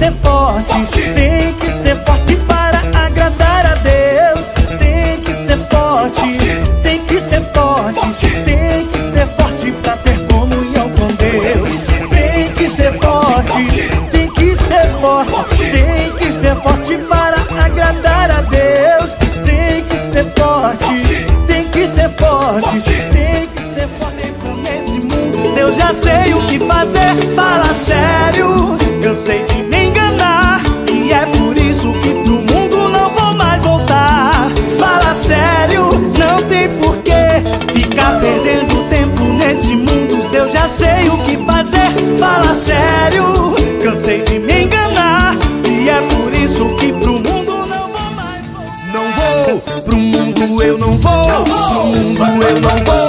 ser forte, tem que ser forte para agradar a Deus. Tem que ser forte, tem que ser forte, tem que ser forte para ter comunhão com Deus. Tem que ser forte, tem que ser forte, tem que ser forte para agradar a Deus. Tem que ser forte, tem que ser forte, cansei de me enganar. E é por isso que pro mundo não vou mais voltar. Fala sério, não tem porquê Ficar perdendo tempo nesse mundo. Se eu já sei o que fazer Fala sério, cansei de me enganar. E é por isso que pro mundo não vou mais voltar. Não vou, pro mundo eu não vou. Pro mundo eu não vou.